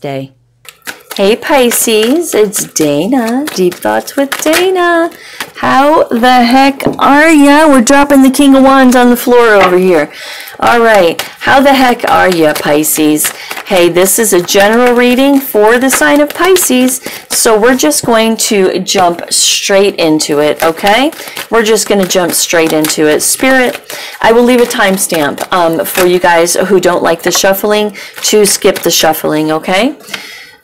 day. Hey Pisces, it's Dana. Deep Thoughts with Dana. How the heck are ya? We're dropping the King of Wands on the floor over here. All right, how the heck are ya, Pisces? Hey, this is a general reading for the sign of Pisces, so we're just going to jump straight into it, okay? We're just going to jump straight into it. Spirit, I will leave a timestamp um, for you guys who don't like the shuffling to skip the shuffling, okay?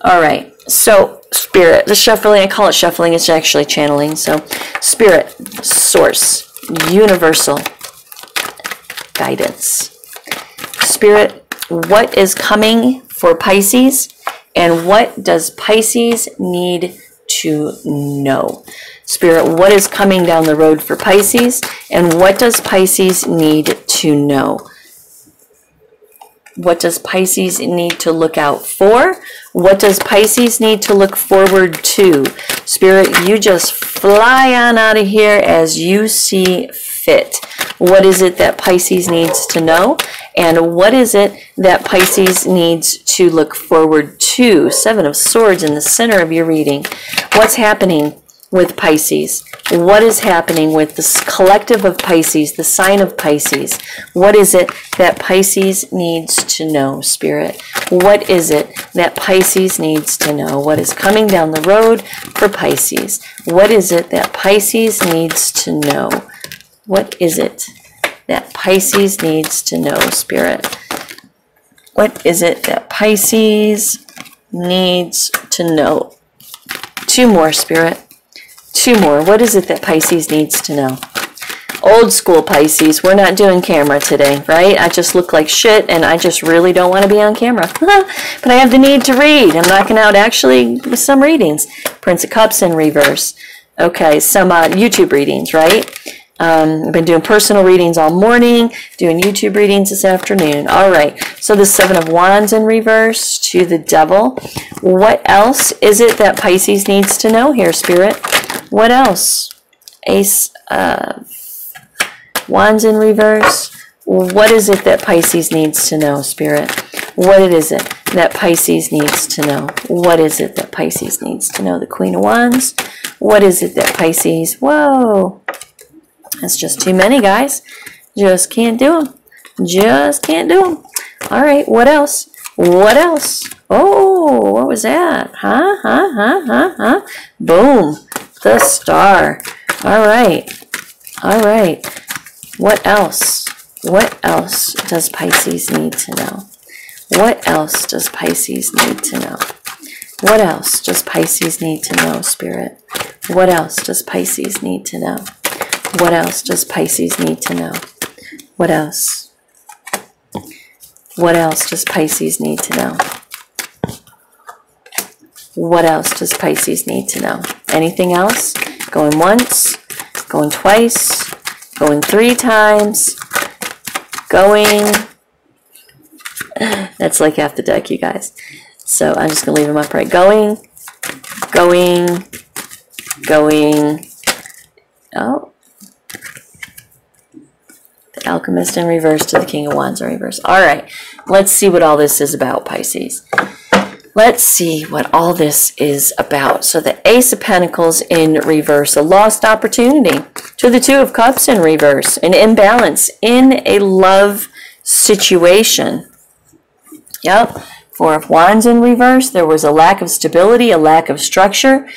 All right. So, spirit, the shuffling, I call it shuffling, it's actually channeling. So, spirit, source, universal guidance. Spirit, what is coming for Pisces and what does Pisces need to know? Spirit, what is coming down the road for Pisces and what does Pisces need to know? What does Pisces need to look out for? What does Pisces need to look forward to? Spirit, you just fly on out of here as you see fit. What is it that Pisces needs to know? And what is it that Pisces needs to look forward to? Seven of Swords in the center of your reading. What's happening with Pisces? What is happening with the collective of Pisces, the sign of Pisces? What is it that Pisces needs to know, Spirit? What is it that Pisces needs to know? What is coming down the road for Pisces? What is it that Pisces needs to know? What is it that Pisces needs to know, Spirit? What is it that Pisces needs to know? Two more, Spirit. Two more. What is it that Pisces needs to know? Old school Pisces, we're not doing camera today, right? I just look like shit and I just really don't want to be on camera. but I have the need to read. I'm knocking out actually with some readings. Prince of Cups in reverse. Okay, some uh, YouTube readings, right? Um, I've been doing personal readings all morning, doing YouTube readings this afternoon. All right, so the Seven of Wands in reverse to the Devil. What else is it that Pisces needs to know here, Spirit? What else? Ace of Wands in reverse. What is it that Pisces needs to know, Spirit? What is it that Pisces needs to know? What is it that Pisces needs to know? The Queen of Wands. What is it that Pisces... Whoa. That's just too many, guys. Just can't do them. Just can't do them. All right, what else? What else? Oh, what was that? Huh? Huh? Huh? Huh? Huh? Boom the star. All right. All right. What else? What else does Pisces need to know? What else does Pisces need to know? What else does Pisces need to know, Spirit? What else does Pisces need to know? What else does Pisces need to know? What else? What else does Pisces need to know? What else does Pisces need to know? Anything else? Going once, going twice, going three times, going. That's like half the deck, you guys. So I'm just going to leave them upright. Going, going, going. Oh. The Alchemist in reverse to the King of Wands in reverse. All right. Let's see what all this is about, Pisces. Let's see what all this is about. So the Ace of Pentacles in reverse, a lost opportunity. To the Two of Cups in reverse, an imbalance in a love situation. Yep. Four of Wands in reverse, there was a lack of stability, a lack of structure.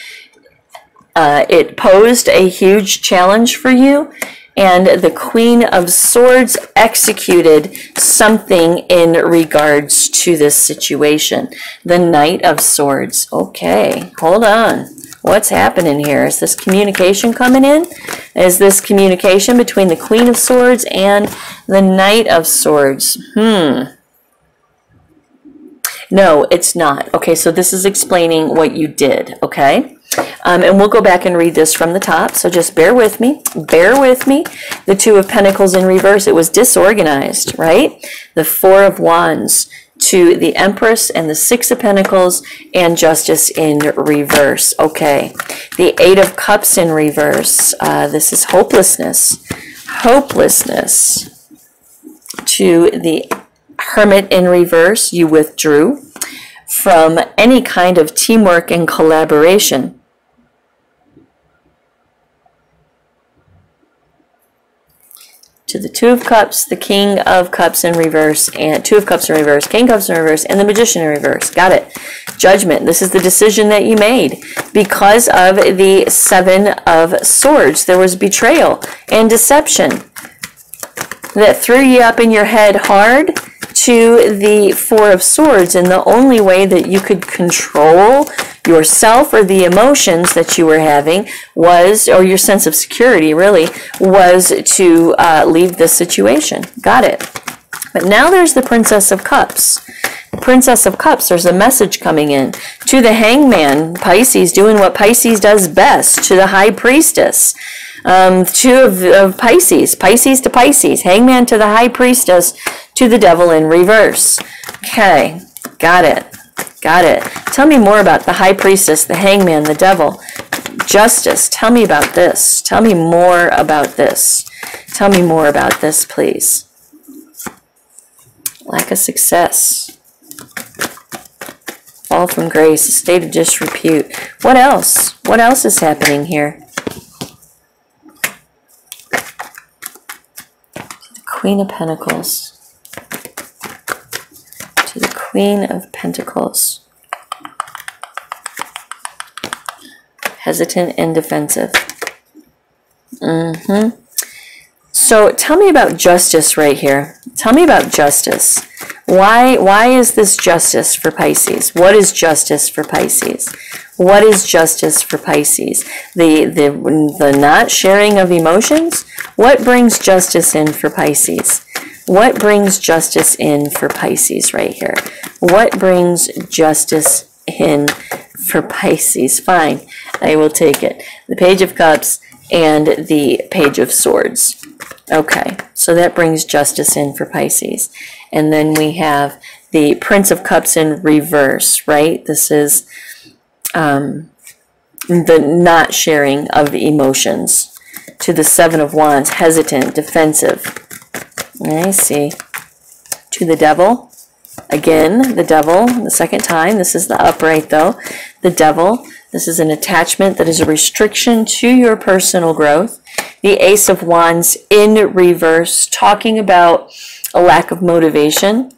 Uh, it posed a huge challenge for you and the Queen of Swords executed something in regards to this situation. The Knight of Swords. Okay, hold on. What's happening here? Is this communication coming in? Is this communication between the Queen of Swords and the Knight of Swords? Hmm. No, it's not. Okay, so this is explaining what you did, okay? Um, and we'll go back and read this from the top. So just bear with me. Bear with me. The Two of Pentacles in reverse, it was disorganized, right? The Four of Wands to the Empress and the Six of Pentacles and Justice in reverse. Okay. The Eight of Cups in reverse. Uh, this is hopelessness. Hopelessness. To the Hermit in reverse, you withdrew from any kind of teamwork and collaboration. To the Two of Cups, the King of Cups in reverse, and Two of Cups in reverse, King of Cups in reverse, and the Magician in reverse. Got it. Judgment. This is the decision that you made. Because of the Seven of Swords, there was betrayal and deception that threw you up in your head hard to the Four of Swords. And the only way that you could control yourself or the emotions that you were having was, or your sense of security really, was to uh, leave the situation. Got it. But now there's the Princess of Cups. Princess of Cups, there's a message coming in. To the hangman, Pisces, doing what Pisces does best. To the high priestess. Um, two of, of Pisces, Pisces to Pisces, hangman to the high priestess, to the devil in reverse. Okay, got it. Got it. Tell me more about the high priestess, the hangman, the devil. Justice. Tell me about this. Tell me more about this. Tell me more about this, please. Lack of success. Fall from grace, a state of disrepute. What else? What else is happening here? The Queen of Pentacles to the Queen of Pentacles. Hesitant and defensive. Mm-hmm. So tell me about justice right here. Tell me about justice. Why, why is this justice for Pisces? What is justice for Pisces? What is justice for Pisces? The, the, the not sharing of emotions? What brings justice in for Pisces? What brings justice in for Pisces right here? What brings justice in for Pisces? Fine, I will take it. The Page of Cups and the Page of Swords. Okay, so that brings justice in for Pisces. And then we have the Prince of Cups in reverse, right? This is um, the not sharing of emotions. To the Seven of Wands, hesitant, defensive, I see. To the devil. Again, the devil, the second time. This is the upright, though. The devil. This is an attachment that is a restriction to your personal growth. The Ace of Wands in reverse, talking about a lack of motivation.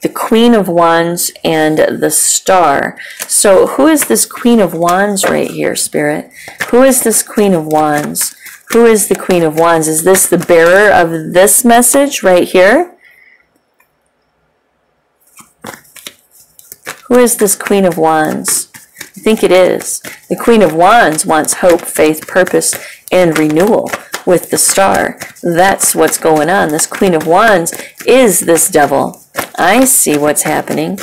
The Queen of Wands and the Star. So, who is this Queen of Wands right here, Spirit? Who is this Queen of Wands? Who is the Queen of Wands? Is this the bearer of this message right here? Who is this Queen of Wands? I think it is. The Queen of Wands wants hope, faith, purpose, and renewal with the star. That's what's going on. This Queen of Wands is this devil. I see what's happening.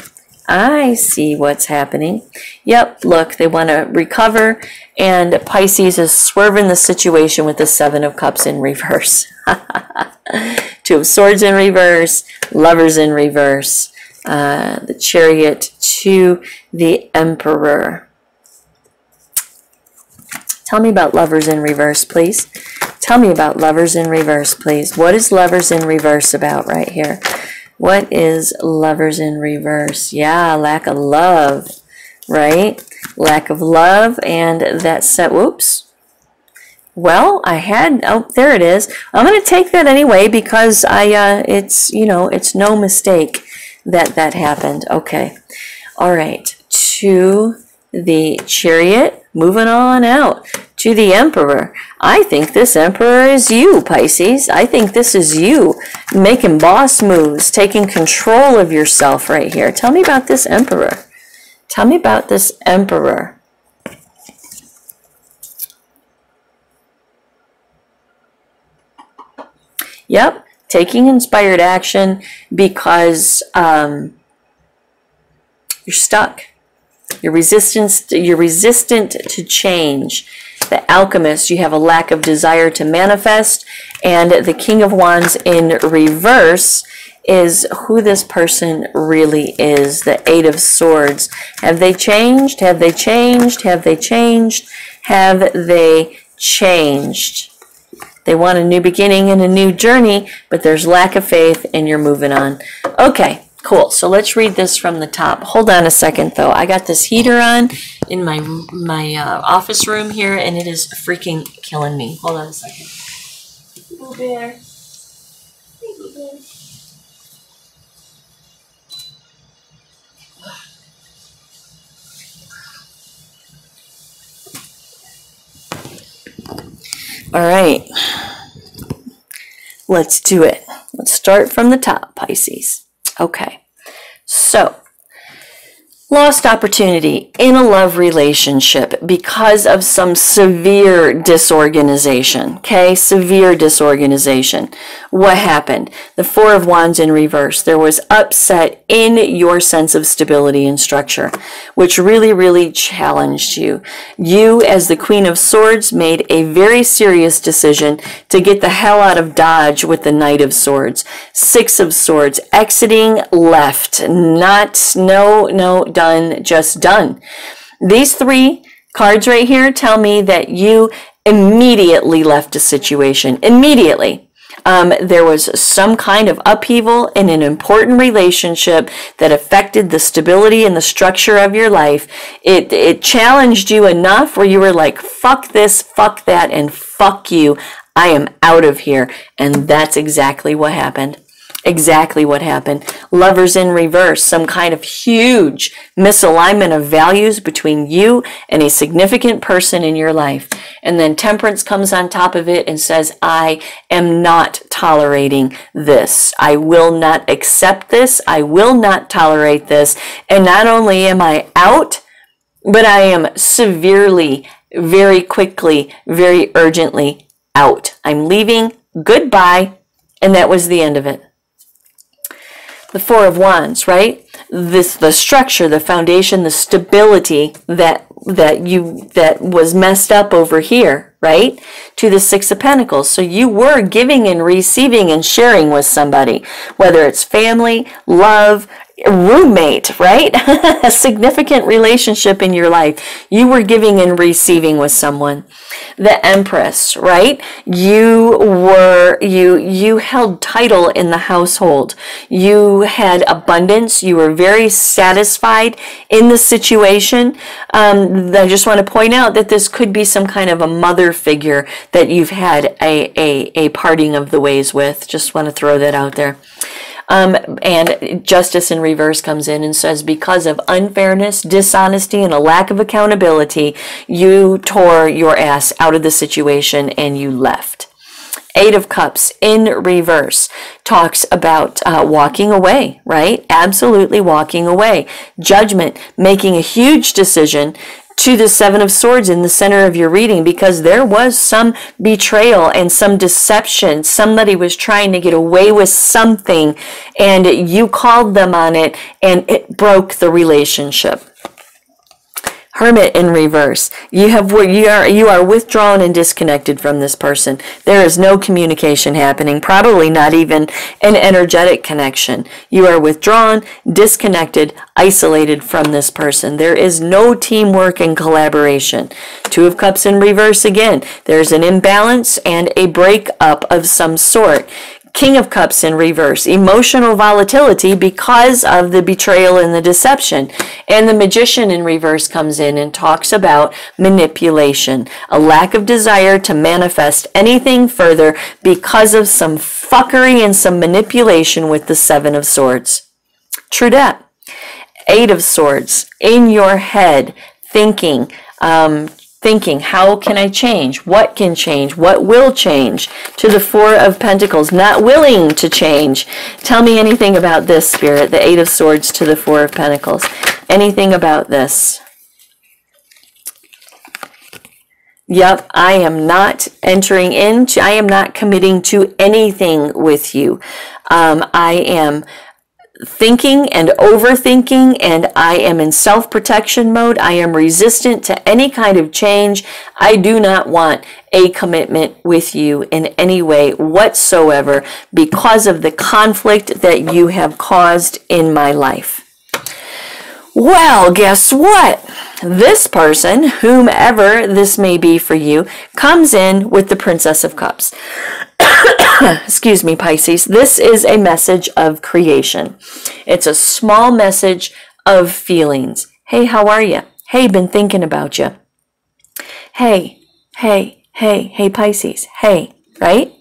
I see what's happening. Yep, look, they want to recover, and Pisces is swerving the situation with the Seven of Cups in reverse. Two of Swords in reverse, Lovers in reverse, uh, the Chariot to the Emperor. Tell me about Lovers in reverse, please. Tell me about Lovers in reverse, please. What is Lovers in reverse about right here? What is lovers in reverse? Yeah, lack of love, right? Lack of love and that set, whoops. Well, I had, oh, there it is. I'm going to take that anyway because I, uh, it's, you know, it's no mistake that that happened. Okay. All right. To the chariot, moving on out to the emperor. I think this emperor is you, Pisces. I think this is you making boss moves, taking control of yourself right here. Tell me about this emperor. Tell me about this emperor. Yep, taking inspired action because um, you're stuck. You're resistant, you're resistant to change the alchemist, you have a lack of desire to manifest. And the King of Wands in reverse is who this person really is. The Eight of Swords. Have they changed? Have they changed? Have they changed? Have they changed? They want a new beginning and a new journey, but there's lack of faith and you're moving on. Okay, Cool. So let's read this from the top. Hold on a second, though. I got this heater on in my my uh, office room here, and it is freaking killing me. Hold on a second. Boo bear. All right. Let's do it. Let's start from the top, Pisces. Okay. So, lost opportunity in a love relationship because of some severe disorganization. Okay, severe disorganization. What happened? The Four of Wands in reverse. There was upset in your sense of stability and structure, which really, really challenged you. You, as the Queen of Swords, made a very serious decision to get the hell out of Dodge with the Knight of Swords. Six of Swords, exiting left. Not, no, no, done, just done. These three cards right here tell me that you immediately left a situation. Immediately. Um, there was some kind of upheaval in an important relationship that affected the stability and the structure of your life. It, it challenged you enough where you were like, fuck this, fuck that, and fuck you. I am out of here. And that's exactly what happened exactly what happened. Lovers in reverse, some kind of huge misalignment of values between you and a significant person in your life. And then temperance comes on top of it and says, I am not tolerating this. I will not accept this. I will not tolerate this. And not only am I out, but I am severely, very quickly, very urgently out. I'm leaving. Goodbye. And that was the end of it the Four of Wands, right? This the structure, the foundation, the stability that that you that was messed up over here, right? To the Six of Pentacles. So you were giving and receiving and sharing with somebody, whether it's family, love, roommate, right? a significant relationship in your life. You were giving and receiving with someone. The Empress, right? You were, you, you held title in the household. You had abundance. You were very satisfied in the situation. Um, I just want to point out that this could be some kind of a mother figure that you've had a, a, a parting of the ways with. Just want to throw that out there. Um, and justice in reverse comes in and says, because of unfairness, dishonesty, and a lack of accountability, you tore your ass out of the situation and you left. Eight of Cups in reverse talks about uh, walking away, right? Absolutely walking away. Judgment, making a huge decision to the Seven of Swords in the center of your reading because there was some betrayal and some deception. Somebody was trying to get away with something and you called them on it and it broke the relationship. Hermit in reverse. You have you are you are withdrawn and disconnected from this person. There is no communication happening, probably not even an energetic connection. You are withdrawn, disconnected, isolated from this person. There is no teamwork and collaboration. Two of Cups in reverse again. There's an imbalance and a breakup of some sort. King of Cups in reverse, emotional volatility because of the betrayal and the deception. And the Magician in reverse comes in and talks about manipulation, a lack of desire to manifest anything further because of some fuckery and some manipulation with the Seven of Swords. Trudette, Eight of Swords, in your head, thinking, um, thinking, how can I change? What can change? What will change? To the Four of Pentacles, not willing to change. Tell me anything about this, Spirit, the Eight of Swords to the Four of Pentacles. Anything about this? Yep, I am not entering into, I am not committing to anything with you. Um, I am thinking and overthinking and I am in self-protection mode. I am resistant to any kind of change. I do not want a commitment with you in any way whatsoever because of the conflict that you have caused in my life. Well, guess what? This person, whomever this may be for you, comes in with the Princess of Cups. excuse me, Pisces, this is a message of creation. It's a small message of feelings. Hey, how are you? Hey, been thinking about you. Hey, hey, hey, hey, Pisces. Hey, right?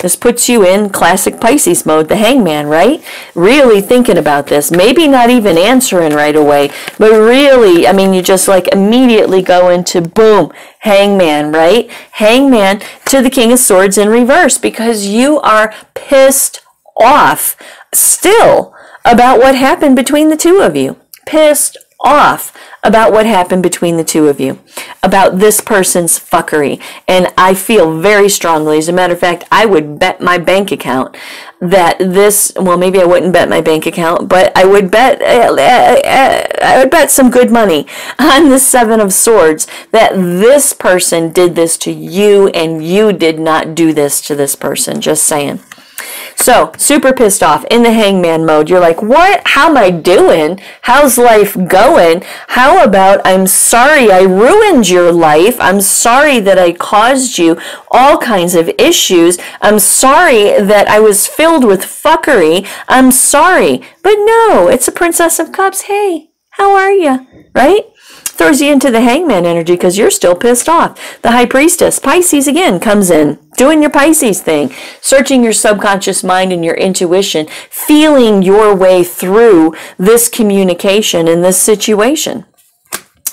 This puts you in classic Pisces mode, the hangman, right? Really thinking about this. Maybe not even answering right away, but really, I mean, you just like immediately go into boom, hangman, right? Hangman to the King of Swords in reverse because you are pissed off still about what happened between the two of you. Pissed off about what happened between the two of you, about this person's fuckery. And I feel very strongly, as a matter of fact, I would bet my bank account that this, well, maybe I wouldn't bet my bank account, but I would bet, uh, uh, uh, I would bet some good money on the Seven of Swords that this person did this to you and you did not do this to this person. Just saying. So, super pissed off in the hangman mode. You're like, what? How am I doing? How's life going? How about I'm sorry I ruined your life? I'm sorry that I caused you all kinds of issues. I'm sorry that I was filled with fuckery. I'm sorry. But no, it's a Princess of Cups. Hey, how are you? Right? Throws you into the hangman energy because you're still pissed off. The high priestess, Pisces again, comes in, doing your Pisces thing, searching your subconscious mind and your intuition, feeling your way through this communication in this situation.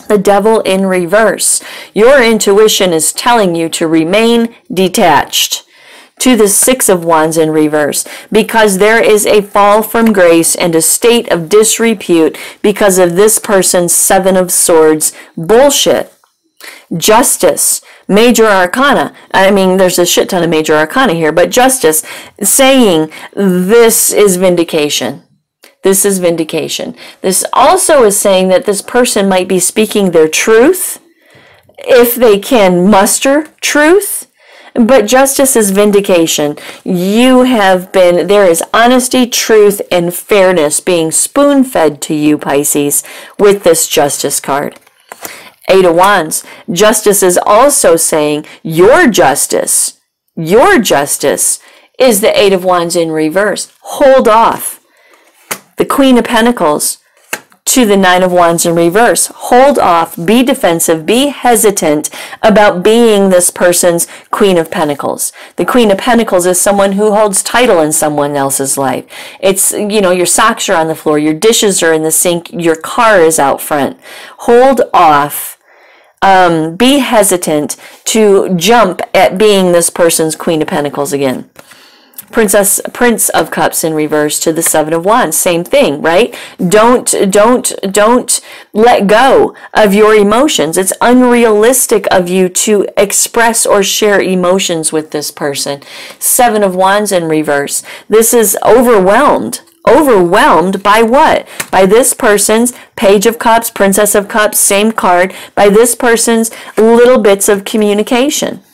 The devil in reverse. Your intuition is telling you to remain detached to the Six of Wands in reverse because there is a fall from grace and a state of disrepute because of this person's Seven of Swords bullshit. Justice, major arcana. I mean, there's a shit ton of major arcana here, but justice saying this is vindication. This is vindication. This also is saying that this person might be speaking their truth if they can muster truth but justice is vindication. You have been, there is honesty, truth, and fairness being spoon fed to you, Pisces, with this justice card. Eight of Wands. Justice is also saying your justice, your justice is the Eight of Wands in reverse. Hold off. The Queen of Pentacles to the Nine of Wands in reverse. Hold off, be defensive, be hesitant about being this person's Queen of Pentacles. The Queen of Pentacles is someone who holds title in someone else's life. It's, you know, your socks are on the floor, your dishes are in the sink, your car is out front. Hold off. Um, be hesitant to jump at being this person's Queen of Pentacles again. Princess Prince of Cups in reverse to the Seven of Wands. Same thing, right? Don't don't don't let go of your emotions. It's unrealistic of you to express or share emotions with this person. Seven of Wands in reverse. This is overwhelmed overwhelmed by what? By this person's Page of Cups, Princess of Cups, same card, by this person's little bits of communication.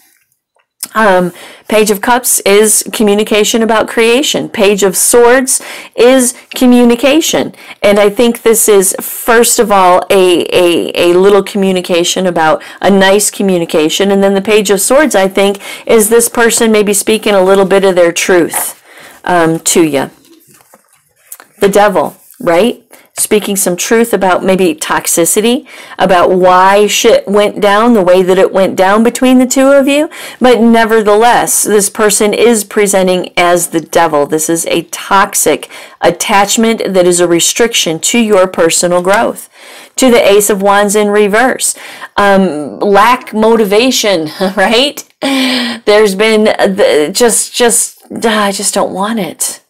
Um, Page of Cups is communication about creation. Page of Swords is communication. And I think this is, first of all, a, a, a little communication about a nice communication. And then the Page of Swords, I think, is this person maybe speaking a little bit of their truth um, to you. The devil, right? Speaking some truth about maybe toxicity, about why shit went down the way that it went down between the two of you. But nevertheless, this person is presenting as the devil. This is a toxic attachment that is a restriction to your personal growth. To the Ace of Wands in reverse. Um, lack motivation, right? There's been the, just, just, I just don't want it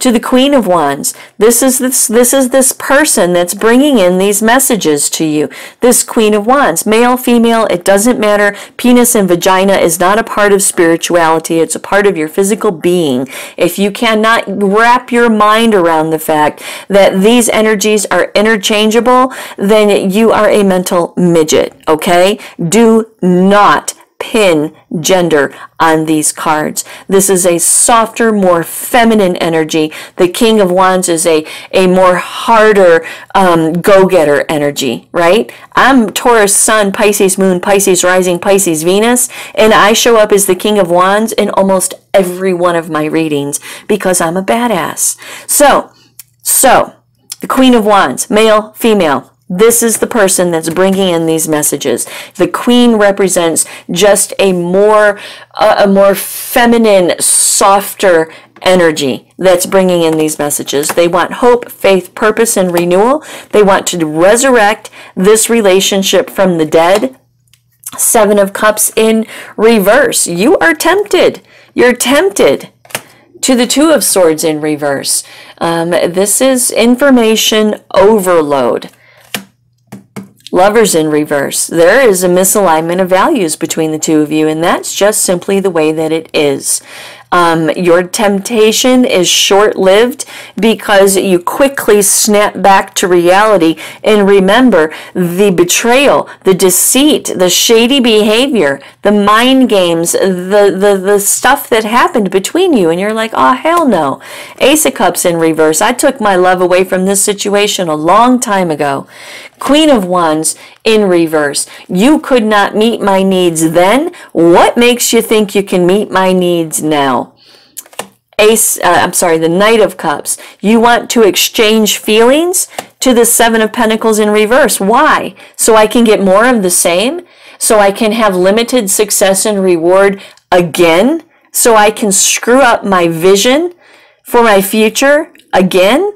to the Queen of Wands. This is this this is this person that's bringing in these messages to you. This Queen of Wands, male, female, it doesn't matter. Penis and vagina is not a part of spirituality. It's a part of your physical being. If you cannot wrap your mind around the fact that these energies are interchangeable, then you are a mental midget, okay? Do not pin gender on these cards. This is a softer, more feminine energy. The King of Wands is a, a more harder um, go-getter energy, right? I'm Taurus Sun, Pisces Moon, Pisces Rising, Pisces Venus, and I show up as the King of Wands in almost every one of my readings because I'm a badass. So, so, the Queen of Wands, male, female, this is the person that's bringing in these messages. The queen represents just a more, uh, a more feminine, softer energy that's bringing in these messages. They want hope, faith, purpose, and renewal. They want to resurrect this relationship from the dead. Seven of Cups in reverse. You are tempted. You're tempted to the Two of Swords in reverse. Um, this is information overload. Lovers in reverse. There is a misalignment of values between the two of you, and that's just simply the way that it is. Um, your temptation is short lived because you quickly snap back to reality and remember the betrayal, the deceit, the shady behavior, the mind games, the, the, the stuff that happened between you. And you're like, oh, hell no. Ace of Cups in reverse. I took my love away from this situation a long time ago. Queen of Wands in reverse. You could not meet my needs then. What makes you think you can meet my needs now? Ace, uh, I'm sorry, the Knight of Cups. You want to exchange feelings to the Seven of Pentacles in reverse. Why? So I can get more of the same? So I can have limited success and reward again? So I can screw up my vision for my future again?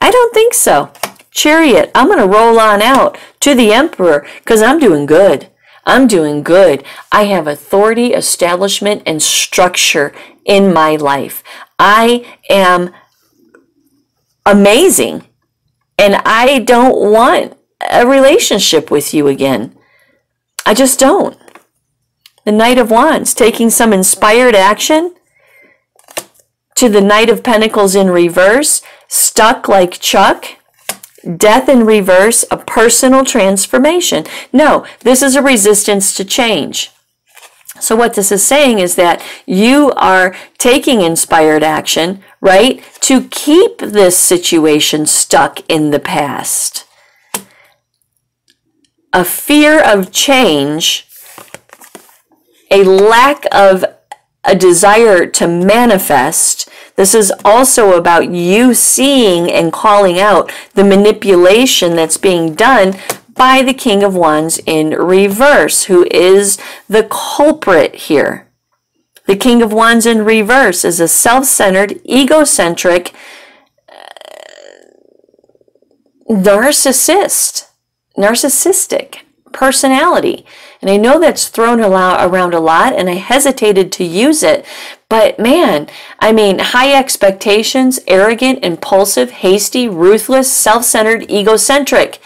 I don't think so. Chariot, I'm going to roll on out to the Emperor because I'm doing good. I'm doing good. I have authority, establishment, and structure in my life. I am amazing. And I don't want a relationship with you again. I just don't. The Knight of Wands, taking some inspired action to the Knight of Pentacles in reverse, stuck like Chuck Death in reverse, a personal transformation. No, this is a resistance to change. So what this is saying is that you are taking inspired action, right, to keep this situation stuck in the past. A fear of change, a lack of a desire to manifest. This is also about you seeing and calling out the manipulation that's being done by the King of Wands in reverse, who is the culprit here. The King of Wands in reverse is a self centered, egocentric, uh, narcissist, narcissistic personality. And I know that's thrown around a lot, and I hesitated to use it. But man, I mean, high expectations, arrogant, impulsive, hasty, ruthless, self centered, egocentric.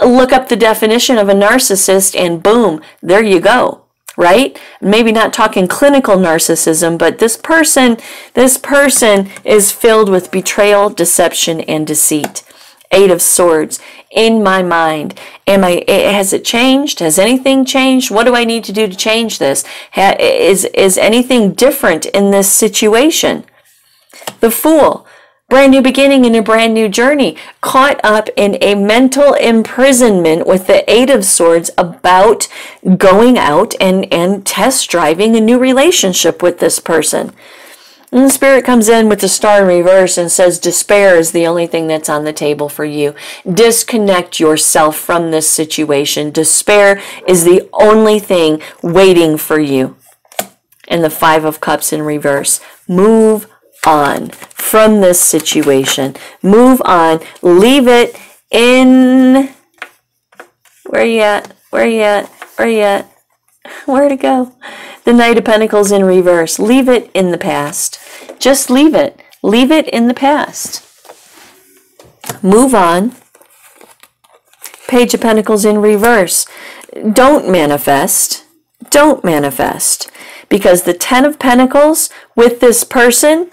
Look up the definition of a narcissist, and boom, there you go right? Maybe not talking clinical narcissism but this person this person is filled with betrayal deception and deceit. Eight of swords in my mind. Am i has it changed? Has anything changed? What do i need to do to change this? Is is anything different in this situation? The fool brand new beginning and a brand new journey caught up in a mental imprisonment with the eight of swords about going out and and test driving a new relationship with this person and the Spirit comes in with the star in reverse and says, Despair is the only thing that's on the table for you. Disconnect yourself from this situation. Despair is the only thing waiting for you. And the Five of Cups in reverse. Move on from this situation. Move on. Leave it in. Where you at? Where you at? Where you at? Where to go? The Knight of Pentacles in reverse. Leave it in the past. Just leave it. Leave it in the past. Move on. Page of Pentacles in reverse. Don't manifest. Don't manifest. Because the Ten of Pentacles with this person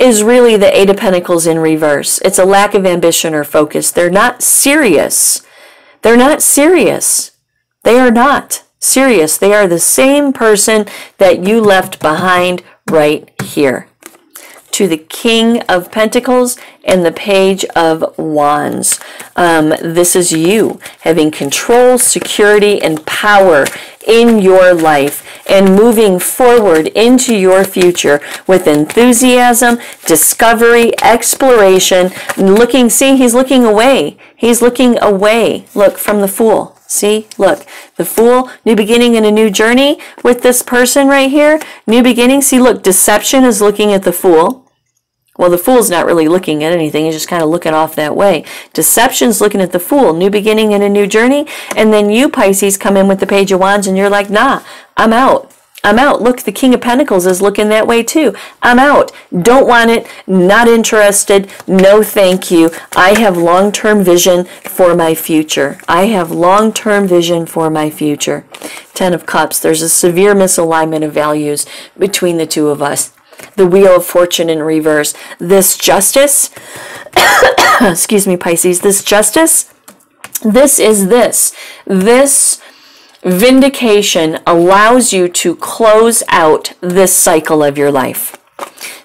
is really the Eight of Pentacles in reverse. It's a lack of ambition or focus. They're not serious. They're not serious. They are not. Serious. They are the same person that you left behind right here. To the King of Pentacles and the Page of Wands. Um, this is you having control, security, and power in your life and moving forward into your future with enthusiasm, discovery, exploration, looking, see, he's looking away. He's looking away. Look, from the Fool. See, look, the fool, new beginning and a new journey with this person right here. New beginning. See, look, deception is looking at the fool. Well, the fool's not really looking at anything. He's just kind of looking off that way. Deception's looking at the fool. New beginning and a new journey. And then you, Pisces, come in with the Page of Wands and you're like, nah, I'm out. I'm out. Look, the King of Pentacles is looking that way too. I'm out. Don't want it. Not interested. No thank you. I have long term vision for my future. I have long term vision for my future. Ten of Cups. There's a severe misalignment of values between the two of us. The Wheel of Fortune in reverse. This justice, excuse me, Pisces, this justice, this is this. This Vindication allows you to close out this cycle of your life.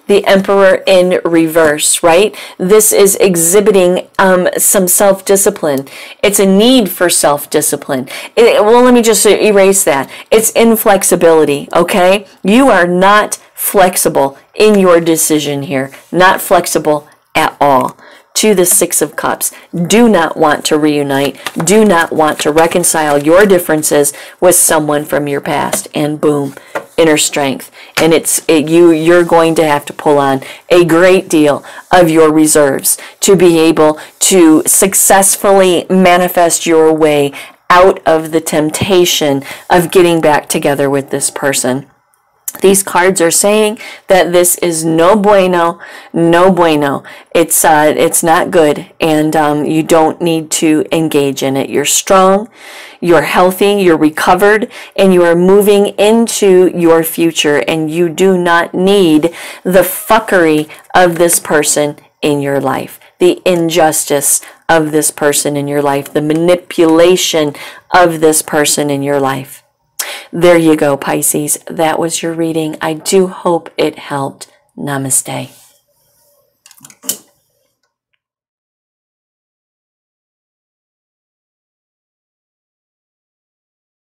The Emperor in reverse, right? This is exhibiting um, some self discipline. It's a need for self discipline. Well, let me just erase that. It's inflexibility, okay? You are not flexible in your decision here, not flexible at all to the Six of Cups. Do not want to reunite. Do not want to reconcile your differences with someone from your past. And boom, inner strength. And it's it, you. You're going to have to pull on a great deal of your reserves to be able to successfully manifest your way out of the temptation of getting back together with this person. These cards are saying that this is no bueno, no bueno. It's uh, it's not good, and um, you don't need to engage in it. You're strong, you're healthy, you're recovered, and you are moving into your future. And you do not need the fuckery of this person in your life, the injustice of this person in your life, the manipulation of this person in your life. There you go, Pisces. That was your reading. I do hope it helped. Namaste.